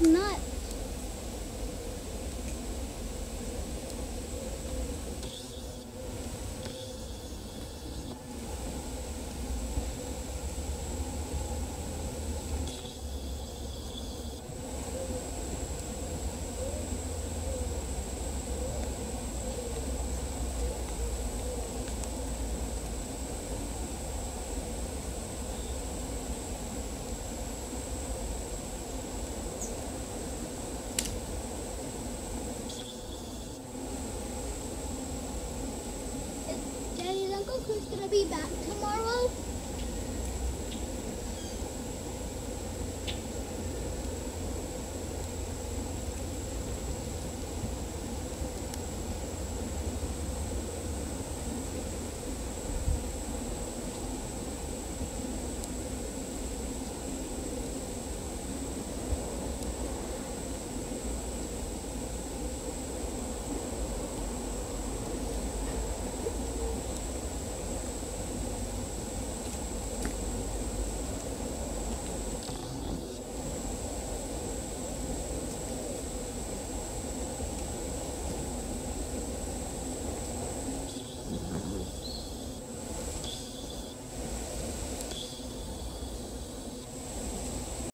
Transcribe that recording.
not who's gonna be back tomorrow?